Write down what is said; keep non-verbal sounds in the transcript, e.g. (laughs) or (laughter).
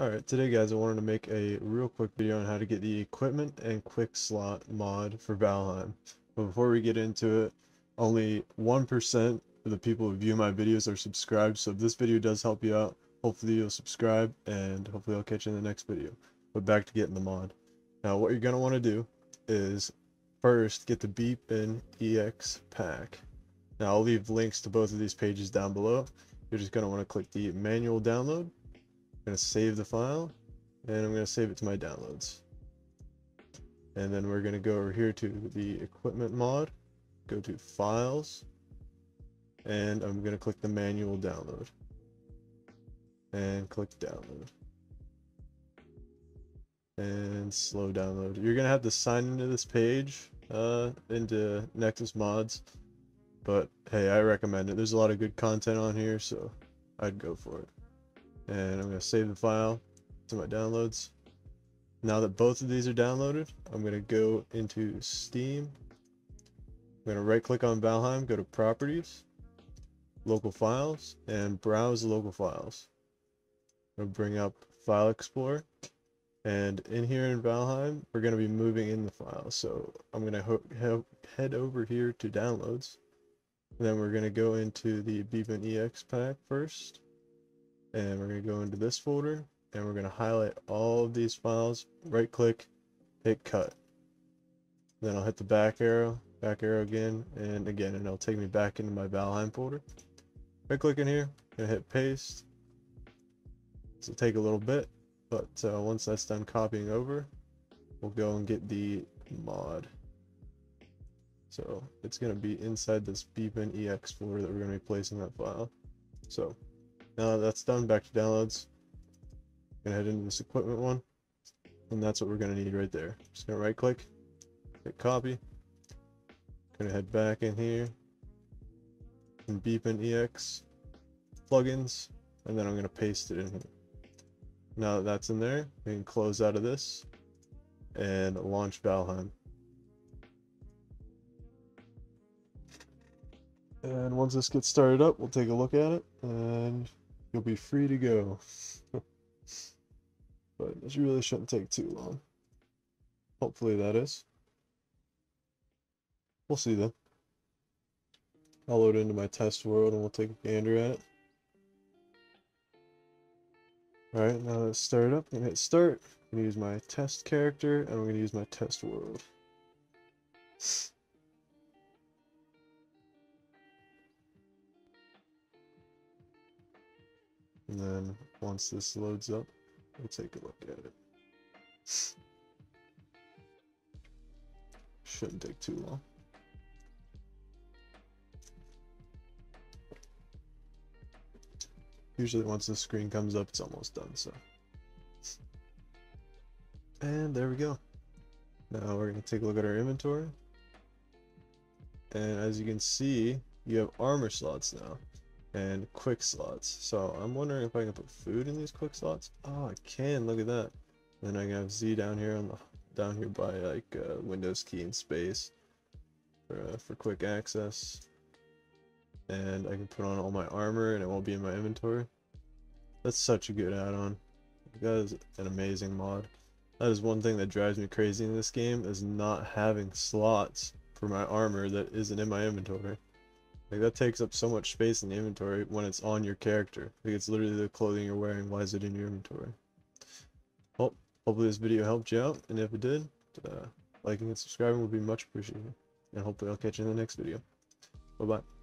Alright, today guys I wanted to make a real quick video on how to get the equipment and quick slot mod for Valheim. But before we get into it, only 1% of the people who view my videos are subscribed, so if this video does help you out, hopefully you'll subscribe, and hopefully I'll catch you in the next video. But back to getting the mod. Now what you're going to want to do is first get the Beepin EX pack. Now I'll leave links to both of these pages down below. You're just going to want to click the manual download going to save the file and I'm going to save it to my downloads. And then we're going to go over here to the equipment mod, go to files, and I'm going to click the manual download. And click download. And slow download. You're going to have to sign into this page, uh, into Nexus Mods. But hey, I recommend it. There's a lot of good content on here, so I'd go for it and I'm going to save the file to my downloads. Now that both of these are downloaded, I'm going to go into Steam. I'm going to right click on Valheim, go to Properties, Local Files, and Browse Local Files. I'm going to bring up File Explorer. And in here in Valheim, we're going to be moving in the file. So I'm going to head over here to Downloads. And then we're going to go into the BepInEx pack first and we're going to go into this folder and we're going to highlight all of these files. Right click hit cut. Then I'll hit the back arrow back arrow again and again and it'll take me back into my Valheim folder. Right click in here gonna hit paste. This will take a little bit but uh, once that's done copying over we'll go and get the mod. So it's going to be inside this BepInEx folder that we're going to be placing that file. So now that that's done, back to downloads. Gonna head into this equipment one. And that's what we're gonna need right there. Just gonna right click, hit copy. Gonna head back in here. And BepInEx plugins. And then I'm gonna paste it in here. Now that that's in there, we can close out of this and launch Valheim. And once this gets started up, we'll take a look at it and you'll be free to go. (laughs) but this really shouldn't take too long. Hopefully that is. We'll see then. I'll load into my test world and we'll take a gander at it. Alright, now let's start up. I'm hit start. I'm gonna use my test character and I'm gonna use my test world. And then once this loads up, we'll take a look at it. Shouldn't take too long. Usually once the screen comes up, it's almost done, so. And there we go. Now we're going to take a look at our inventory. And as you can see, you have armor slots now and quick slots. So I'm wondering if I can put food in these quick slots. Oh, I can. Look at that. Then I can have Z down here on the down here by like uh, Windows key and space for uh, for quick access. And I can put on all my armor and it won't be in my inventory. That's such a good add-on. That is an amazing mod. That is one thing that drives me crazy in this game is not having slots for my armor that isn't in my inventory. Like that takes up so much space in the inventory when it's on your character. Like it's literally the clothing you're wearing. Why is it in your inventory? Well, hopefully this video helped you out. And if it did, uh, liking and subscribing would be much appreciated. And hopefully I'll catch you in the next video. Bye-bye.